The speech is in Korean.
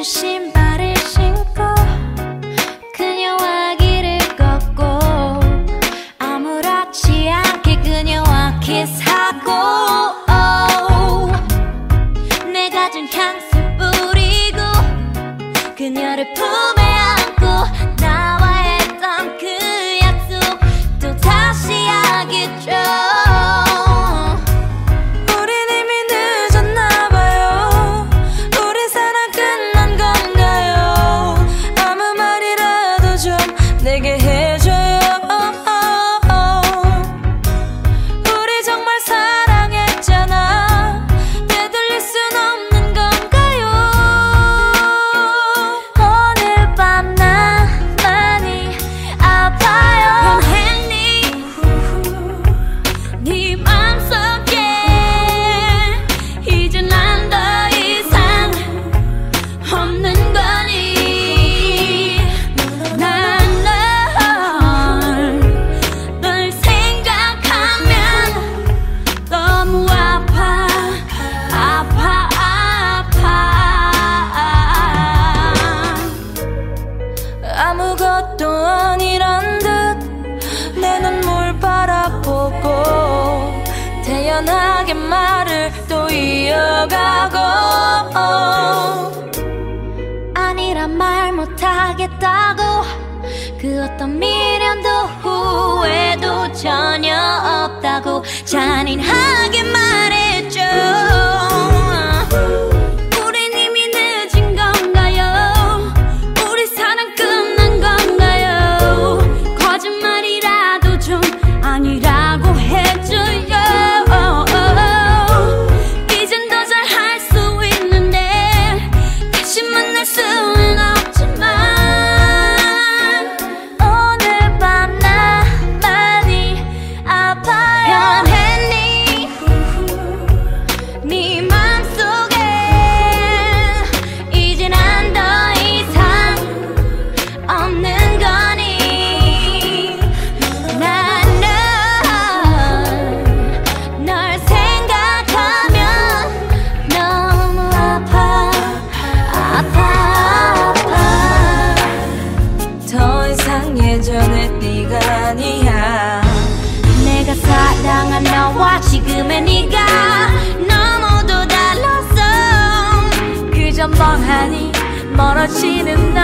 맞춘 신발을 신고 그녀와 길을 걷고 아무렇지 않게 그녀와 키스하고 oh. 내가 준 향수 뿌리고 그녀를 품에 태연하게 말을 또 이어가고. 아니란 말 못하겠다고. 그 어떤 미련도 후회도 전혀 없다고 잔인하게 예전의 네가 아니야. 내가 사랑한 너와 지금의 네가 너무도 달랐어. 그저 멍하니 멀어지는 널